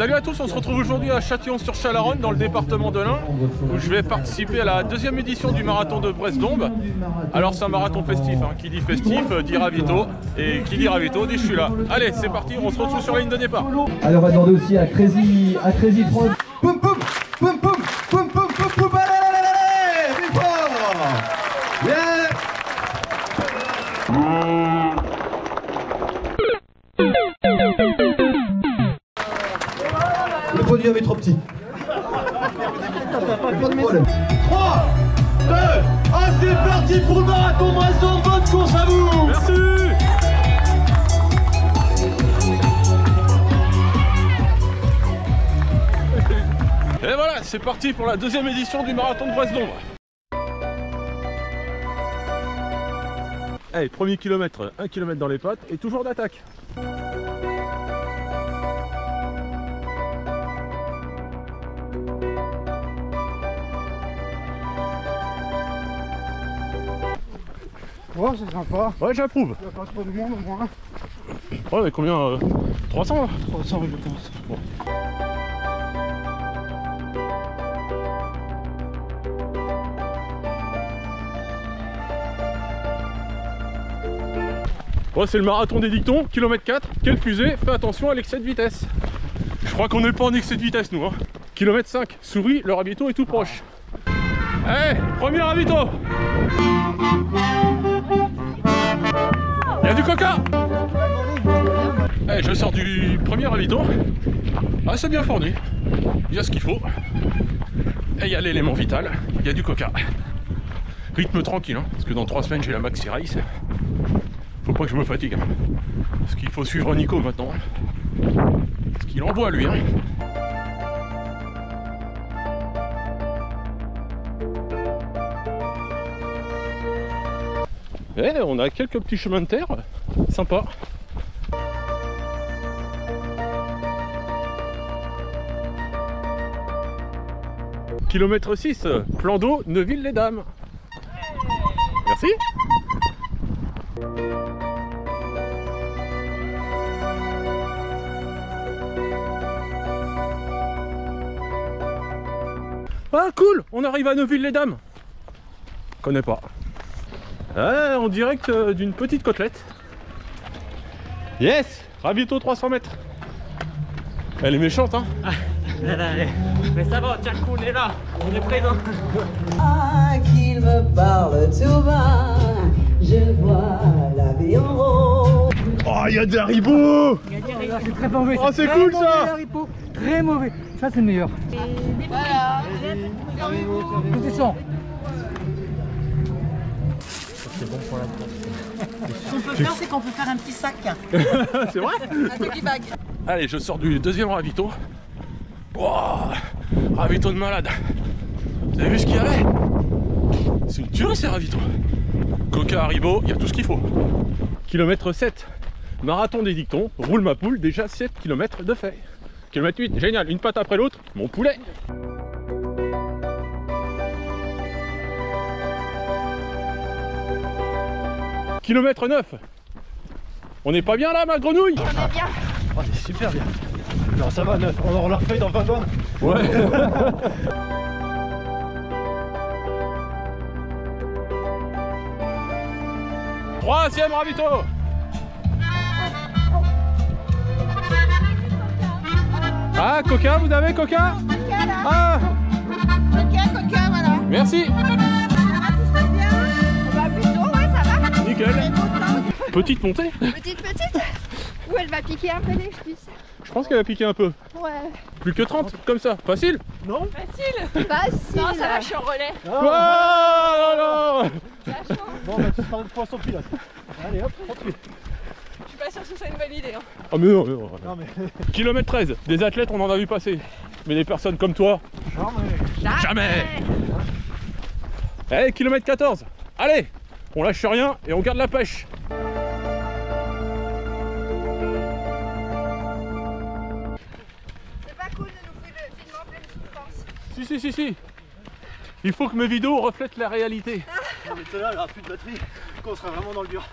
Salut à tous, on se retrouve aujourd'hui à Châtillon-sur-Chalaronne dans le département de l'Ain où je vais participer à la deuxième édition du marathon de Brest-Dombe. Alors c'est un marathon festif, hein. qui dit festif euh, dit ravito et qui dit ravito dit je suis là. Allez c'est parti, on se retrouve sur la ligne de départ. Allez, on va demander aussi à Crazy, à poum poum poum poum poum poum produit avait trop petit. Pas de problème. 3, 2, 1, c'est parti pour le marathon Brest-Dombe, bonne course à vous Merci Et voilà, c'est parti pour la deuxième édition du marathon de Brest-Dombe. Allez, premier kilomètre, 1 km dans les pattes et toujours d'attaque. Ouais, c'est sympa. Ouais, j'approuve. Il n'y a pas trop de monde au moins. Ouais, mais combien euh, 300 là 300 je pense. Ouais, c'est le marathon des dictons, kilomètre 4. Quelle fusée Fais attention à l'excès de vitesse. Je crois qu'on n'est pas en excès de vitesse, nous. Hein. Kilomètre 5. Souris, le ravito est tout proche. Allez, premier ravito Il y du coca Allez, je sors du premier ravito. Ah, c'est bien fourni. Il y a ce qu'il faut. Et il y a l'élément vital. Il y a du coca. Rythme tranquille, hein, parce que dans 3 semaines, j'ai la Maxi Race. Faut pas que je me fatigue. hein. Parce qu'il faut suivre Nico maintenant. Parce qu'il envoie lui. Hein. Eh, on a quelques petits chemins de terre. Sympa. Kilomètre 6, plan d'eau, Neuville-les-Dames. Merci. Ah cool, on arrive à Neuville-les-Dames. Connais pas. Ah, en direct euh, d'une petite côtelette. Yes, ravito 300 mètres. Elle est méchante hein. Là, là, allez. Mais ça va, tiens le coup, on est là, on est présent. Ah, qu'il me parle tout bas, je vois la vie en rond. Oh, il y a des haribots C'est très mauvais. Oh, c'est cool, mauvais, ça. Très mauvais. Ça, c'est le meilleur. Ce qu'on peut faire, c'est qu'on peut faire un petit sac. C'est vrai Un doggy bag. Allez, je sors du deuxième ravito. Wow, ravito de malade. Vous avez vu ce qu'il y avait C'est une tuerie ces ravito. Coca Haribo, il y a tout ce qu'il faut. Kilomètre 7, marathon des dictons, roule ma poule, déjà 7 km de fait. Kilomètre 8, génial, une patte après l'autre, mon poulet. Kilomètre 9. On n'est pas bien là, ma grenouille Oh, c'est super bien. Non, ça va, neuf. On en refait dans 20 ans. Ouais. Troisième ravito. Ah, Coca, vous avez Coca Ah, Coca, coca, voilà. merci. Petite montée. Petite, petite. Ou elle va piquer un peu les cuisses. Je pense qu'elle va piquer un peu. Ouais. Plus que 30, comme ça. Facile Facile. Non, ça va, je suis en relais. Ah, non, non. Bon, bah, tu seras de poisson pilote. Allez, hop, tranquille. Je suis pas sûre que ce soit une bonne idée. hein. Ah, mais non, mais non. Non, mais. Kilomètre 13. Des athlètes, on en a vu passer. Mais des personnes comme toi, Non, mais. Jamais Allez, kilomètre 14 Allez On lâche rien et on garde la pêche Si, si, si, si. Il faut que mes vidéos reflètent la réalité. Non, mais là, elle aura plus de batterie, qu'on sera vraiment dans le dur.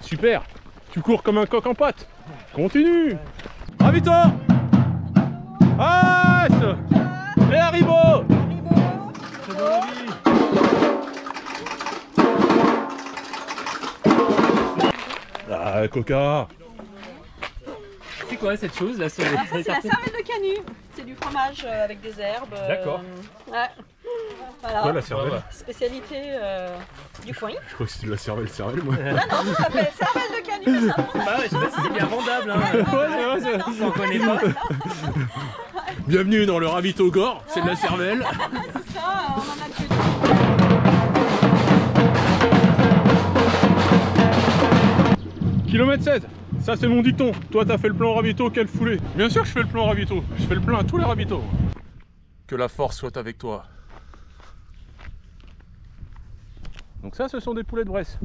Super. Tu cours comme un coq en pâte. Continue. Ravito Ah Et Haribo C'est Ah, Coca C'est quoi cette chose là ah, C'est ah, la, la, la, de canu Fromage euh, avec des herbes. euh, D'accord. Ouais. Voilà. Ouais, la cervelle. Spécialité euh, du coin. Je crois que c'est de la cervelle, cervelle, moi. Non, non, ça s'appelle cervelle de canut. mais ça Bah ouais, je sais pas si c'est bien vendable. Hein. Ouais, vrai, c'est- non, Si on connaît pas. Bienvenue dans le ravito gore, c'est de la cervelle. C'est ça, on en a que Kilomètre 16, ça c'est mon dicton. Toi t'as fait le plan ravito, quel foulée. Bien sûr que je fais le plan ravito, je fais le plein à tous les ravitaux. Que la force soit avec toi. Donc ça ce sont des poulets de Bresse.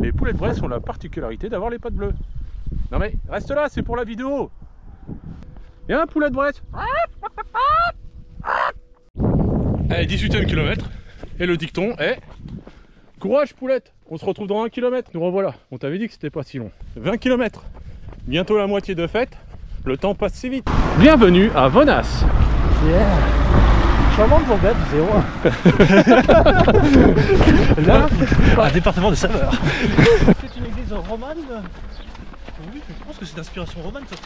Les poulets de Bresse ont la particularité d'avoir les pattes bleues. Non mais reste là, c'est pour la vidéo. Viens poulet de Bresse? Allez, 18ème kilomètre. Et le dicton est Courage poulette, on se retrouve dans un kilomètre, nous revoilà. On t'avait dit que c'était pas si long. 20 km, bientôt la moitié de fête, le temps passe si vite. Bienvenue à Vonas. Changement de bourgade, zéro. Là, un département de saveurs. C'est une église romane Oui, je pense que c'est d'inspiration romane ça.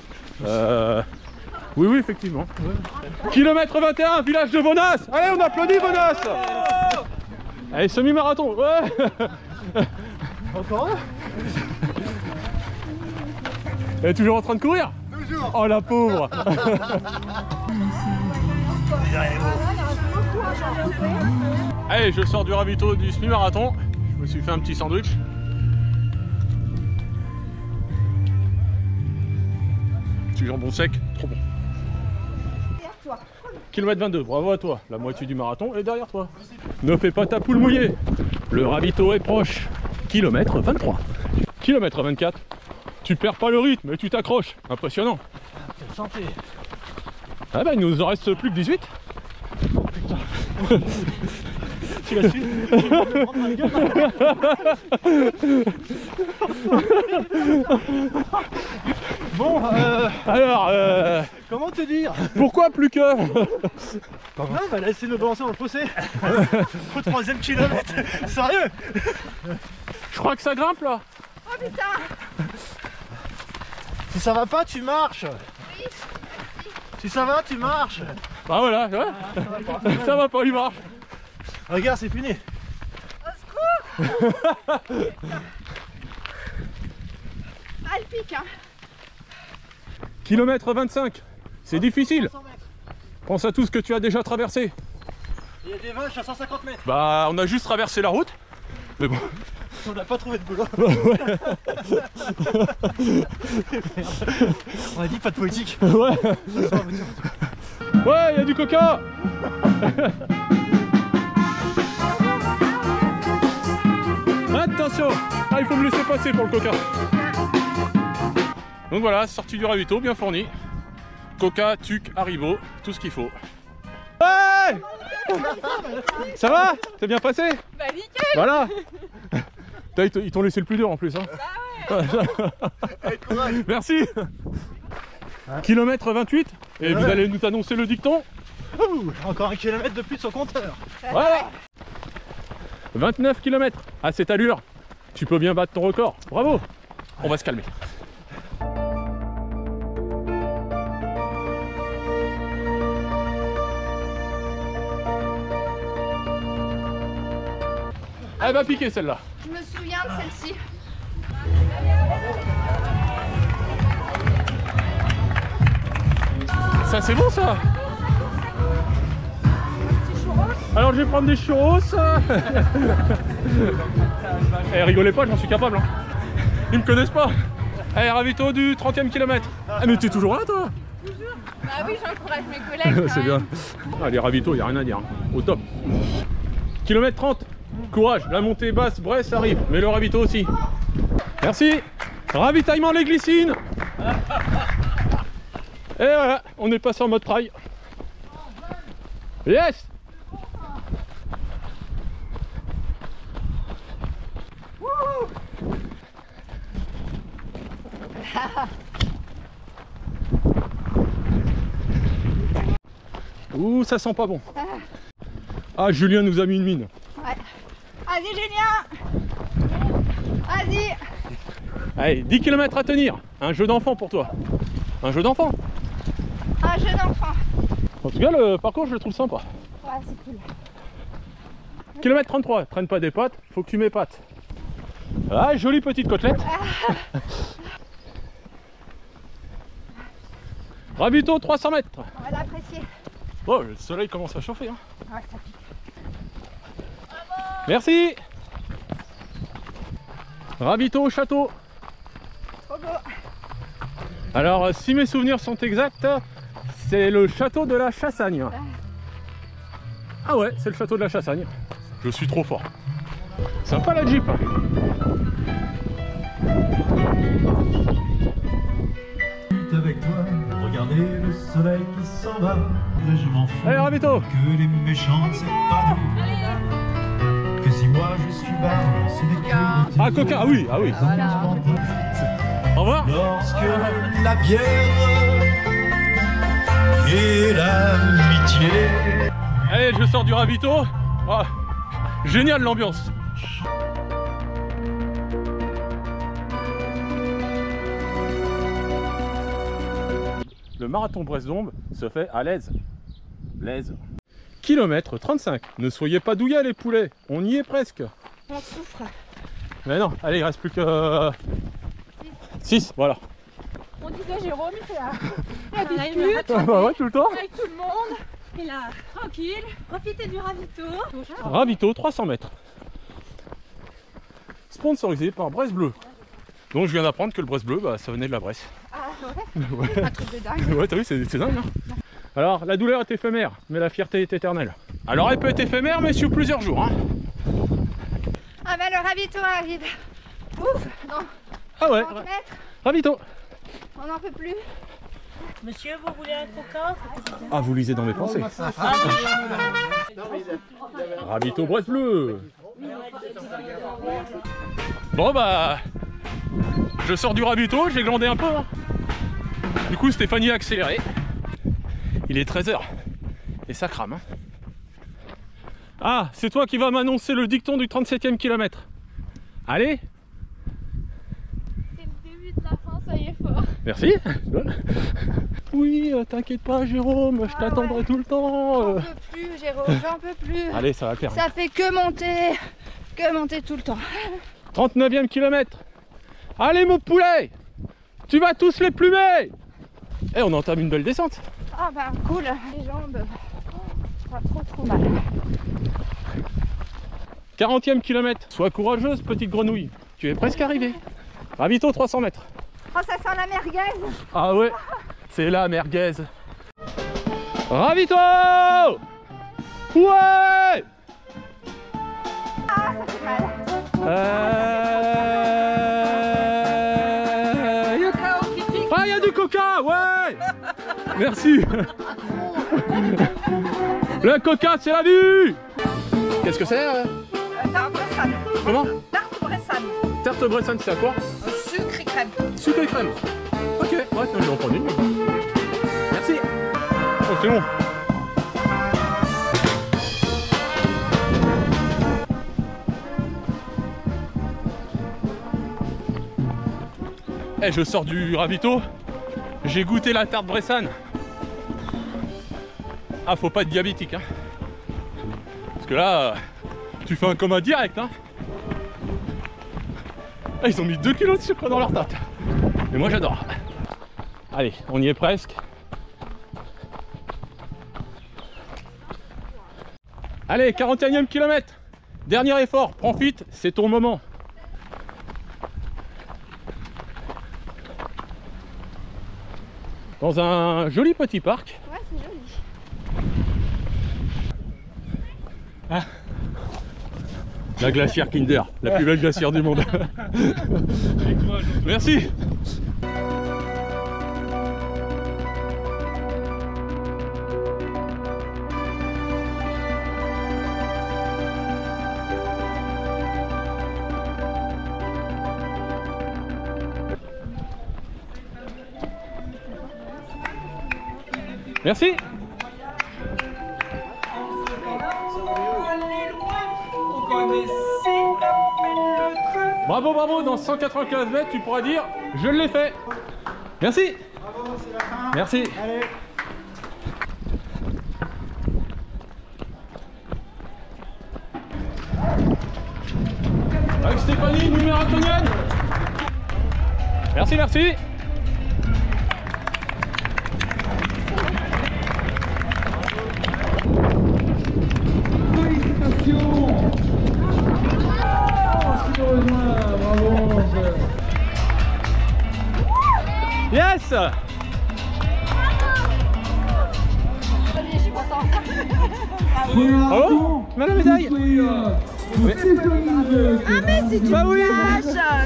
Euh... Oui, oui, effectivement. Kilomètre 21, village de Vonas. Allez, on applaudit Vonas. Allez, semi-marathon. Ouais. Encore un? Elle est toujours en train de courir Toujours. Oh la pauvre. Allez, je sors du ravito du semi-marathon. Je me suis fait un petit sandwich. Petit jambon sec, trop bon. Kilomètre 22, bravo à toi. La moitié du marathon est derrière toi. Ne fais pas ta poule mouillée. Le ravito est proche. Kilomètre 23. Kilomètre 24. Tu perds pas le rythme et tu t'accroches. Impressionnant. Quelle santé Ah bah il nous en reste plus que 18. Tu l'as su Tu vas me prendre dans la gueule. Bon, euh, Alors, euh, comment te dire? pourquoi plus que? Non, bah de me balancer dans le fossé. Au troisième kilomètre. Sérieux? Je crois que ça grimpe là. Si ça va pas, tu marches. Si ça va, tu marches. Bah voilà, ouais. ça va pas, il marche. Regarde, c'est fini. Ah, elle pique, hein. Kilomètre 25. C'est difficile. Pense à tout ce que tu as déjà traversé. Il y a des vaches à 150 mètres. Bah on a juste traversé la route. Mais bon. On n'a pas trouvé de boulot. On a dit pas de politique. Ouais. Ouais, il y a du coca. Attention Ah, il faut me laisser passer pour le coca. Donc voilà, sortie du ravito, bien fourni. Coca, tuc, haribo, tout ce qu'il faut. Ouais Ça va? C'est bien passé? Bah, nickel. Voilà Putain, Ils t'ont laissé le plus dur en plus. Hein. Merci Kilomètre 28 et vous allez nous annoncer le dicton Ouh, encore un kilomètre de plus de son compteur. Voilà 29 km à cette allure, tu peux bien battre ton record. Bravo On va se calmer. Elle va piquer celle-là. Je me souviens de celle-ci. Ça c'est bon ça Alors je vais prendre des churros. Eh rigolez pas, j'en suis capable. hein. Ils me connaissent pas. Eh ravito du 30ème kilomètre. Ah mais t'es toujours là toi Bah oui, j'encourage mes collègues. C'est bien. Ah les ravitaux, y a rien à dire. hein. Au top. Kilomètre 30. Courage, la montée basse Brest arrive, mais le ravito aussi. Merci. Ravitaillement les glycines. Et voilà, on est passé en mode trail. Yes Ouh, ça sent pas bon. Ah, Julien nous a mis une mine. Vas-y, Julien. Vas-y. Allez, 10 km à tenir. Un jeu d'enfant pour toi. Un jeu d'enfant. Un jeune enfant. En tout cas, le parcours, je le trouve sympa. Ouais, c'est cool. Kilomètre 33, traîne pas des pattes, faut que tu m'épates. Ah, jolie petite côtelette. Ravito 300 mètres. On va l'apprécier. Oh, le soleil commence à chauffer. Hein. Ouais, ça pique. Merci. Ravito au château. Trop beau. Alors, si mes souvenirs sont exacts, c'est le château de la Chassagne. Ah ouais, c'est le château de la Chassagne. Je suis trop fort. Sympa la Jeep. avec toi, regardez le soleil qui s'en va. Et je m'en fous Allez, Ravito. que les méchants, c'est pas nous. Je suis bas, ce n'est que le Ah, coca, ah oui, ah oui. Au revoir. Lorsque la bière et l'amitié Allez, je sors du ravito. Ah, génial l'ambiance. Le marathon Brest-Dombe se fait à l'aise. L'aise. Kilomètre 35. Ne soyez pas douillés les poulets. On y est presque. On souffre. Mais non, allez, il reste plus que 6, voilà. On disait Jérôme, il fait là. La dispute Ah bah ouais, tout le temps. avec tout le monde. Et là, tranquille, profitez du ravito. Ravito 300 mètres. Sponsorisé par Brest Bleu. Donc je viens d'apprendre que le Brest Bleu, bah, ça venait de la Bresse. Ah ouais Un truc de dingue. Ouais, t'as vu, c'est c'est dingue. hein. Alors, la douleur est éphémère, mais la fierté est éternelle. Alors, elle peut être éphémère, mais sur plusieurs jours. Hein. Ah ben le ravito arrive. Ouf, dans Ah ouais, 30 mètres, ravito. on n'en peut plus. Monsieur, vous voulez un coca Ah, vous lisez dans mes pensées. Ravito Brest Bleu. Bon, bah. Je sors du ravito, j'ai glandé un peu. hein. Du coup, Stéphanie a accéléré. Il est 13h. Et ça crame. hein. Ah, c'est toi qui vas m'annoncer le dicton du 37e kilomètre. Allez, C'est le début de la fin, ça y est fort. merci. Oui, euh, t'inquiète pas, Jérôme, je Ah t'attendrai ouais. tout le temps. J'en peux plus Jérôme, j'en peux plus. Allez, ça va faire. Ça fait que monter, que monter tout le temps. 39e kilomètre. Allez mon poulet Tu vas tous les plumer Eh on entame une belle descente. Ah bah cool, les jambes, pas trop trop mal. 40e kilomètre. Sois courageuse petite grenouille. Tu es presque arrivé. Ravito 300 mètres. Oh ça sent la merguez Ah ouais C'est la merguez. Ravito Ouais Ah ça fait mal. Euh... Merci Le coca, c'est la vie Qu'est-ce que c'est euh Tarte bressane. Comment Tarte bressane. Tarte Bressan, c'est à quoi Sucre et crème. Sucre et crème. Ok, ouais, je vais en prendre une. Merci. Oh, c'est bon. Eh, je sors du ravito. J'ai goûté la tarte Bressan. Ah, faut pas être diabétique, hein. Parce que là, tu fais un coma direct, hein. Ah, ils ont mis 2 kilos de sucre dans leur tarte. Et moi j'adore. Allez, on y est presque. Allez, 41e kilomètre. Dernier effort, profite, c'est ton moment. Dans un joli petit parc. Ouais c'est joli. La glacière Kinder, la plus belle glacière du monde. Merci. Merci. Bravo, bravo, dans 195 mètres, tu pourras dire je l'ai fait. Merci. Merci. Avec Stéphanie. Merci, merci. Yes. Bravo Mais la médaille Ah mais c'est du Bah oui.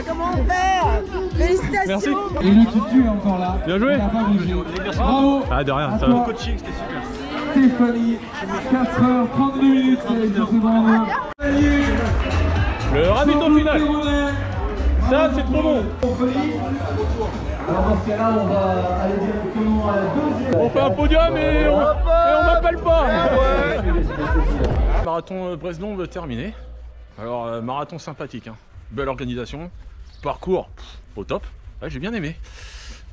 Comment faire Félicitations Merci. Et le tutu est encore là. Bien joué. Bravo Ah, de rien, ça va. Coaching, c'était super. Stéphanie, 4h32 minutes secondes. Le ravito final Ça, c'est trop bon Alors dans ce cas-là, on va aller directement à la deuxième. On fait un podium et on, et on m'appelle pas Marathon euh, Bresnon terminé. Alors, euh, marathon sympathique, hein. belle organisation, parcours pff, au top. Ouais, J'ai bien aimé.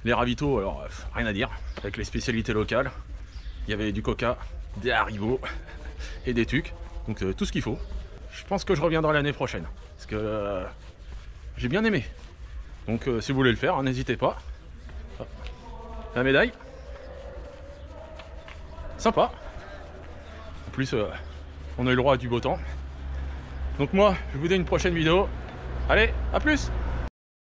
Les ravitaux, alors euh, rien à dire, avec les spécialités locales. Il y avait du coca, des haribots et des tucs, donc euh, tout ce qu'il faut. Je pense que je reviendrai l'année prochaine, parce que euh, j'ai bien aimé. Donc euh, si vous voulez le faire, hein, n'hésitez pas. La médaille. Sympa. En plus, euh, on a eu le droit à du beau temps. Donc moi, je vous dis une prochaine vidéo. Allez, à plus